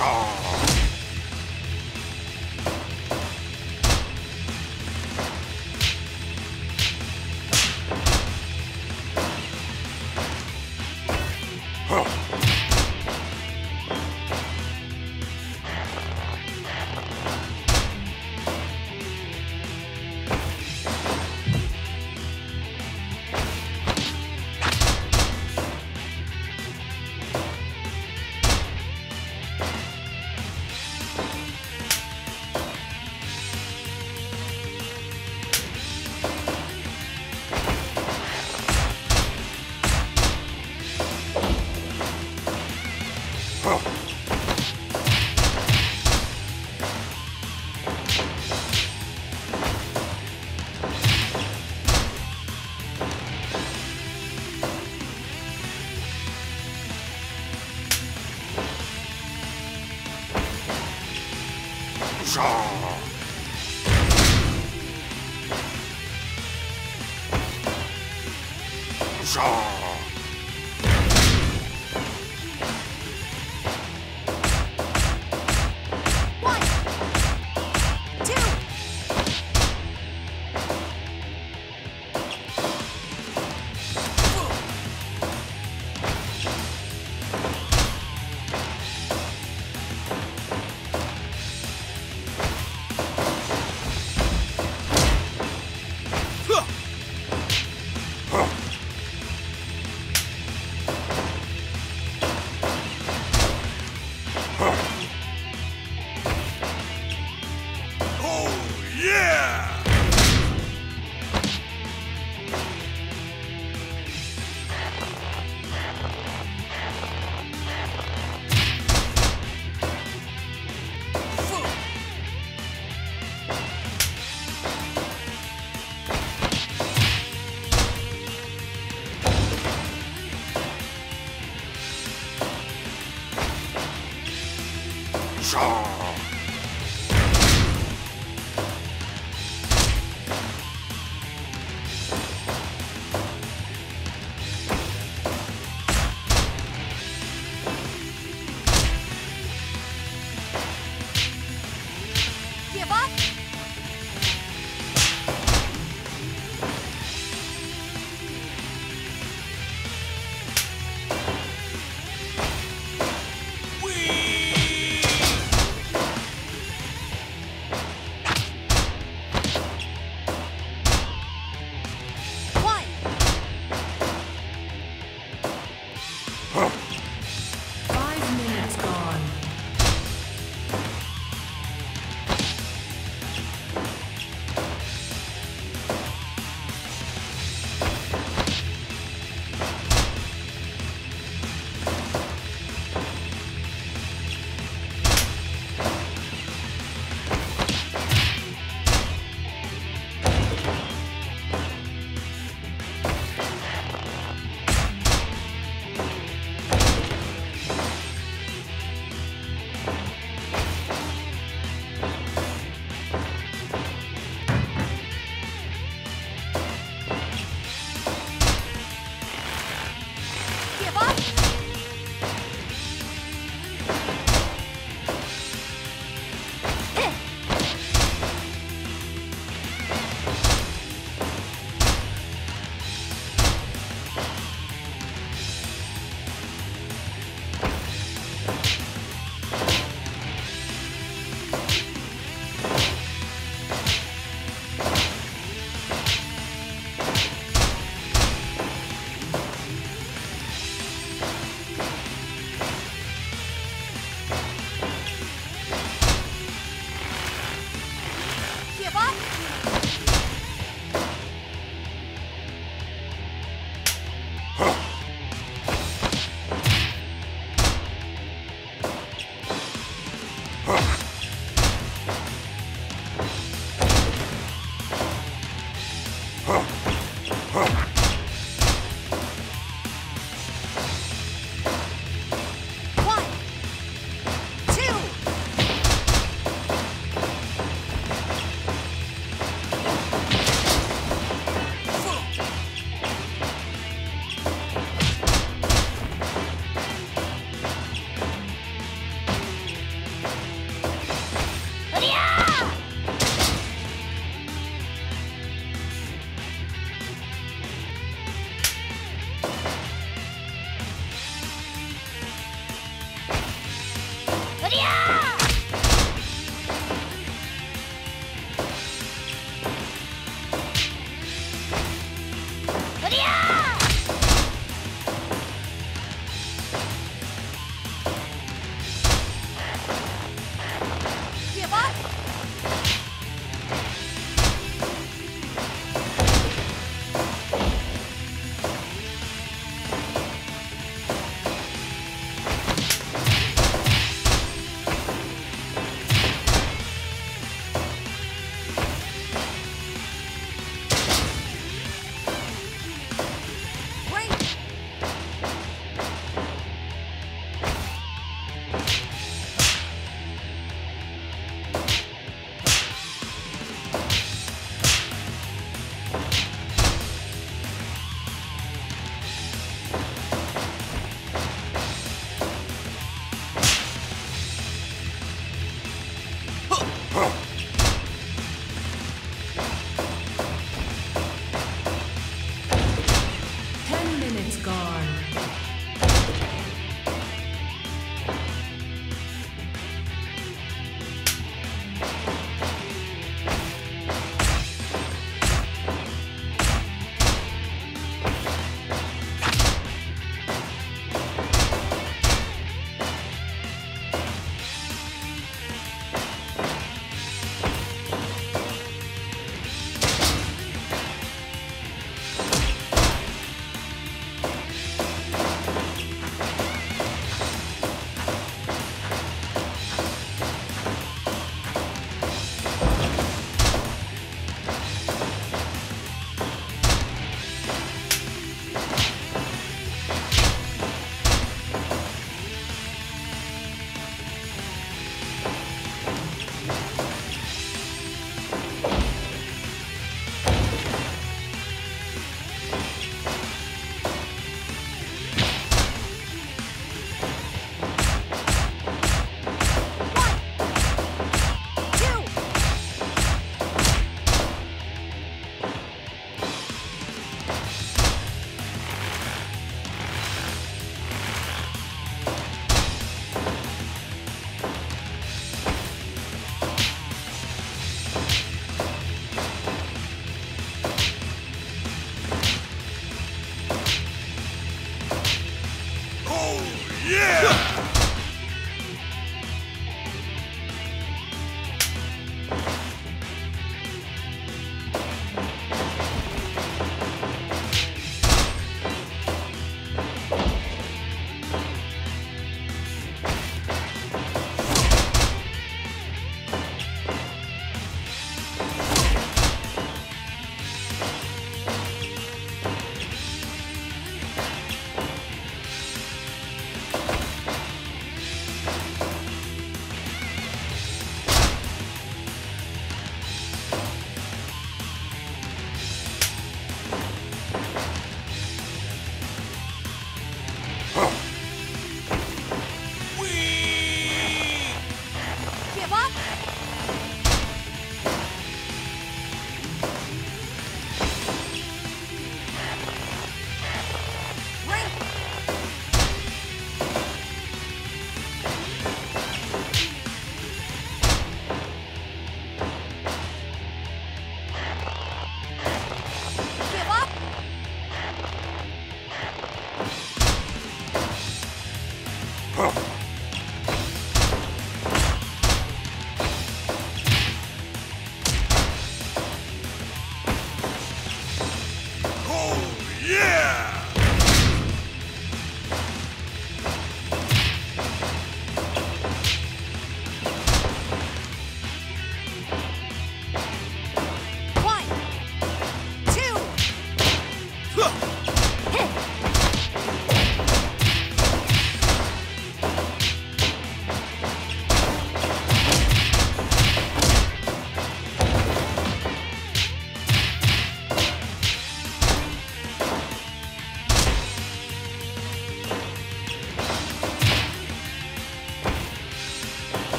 Show! 杀杀シャー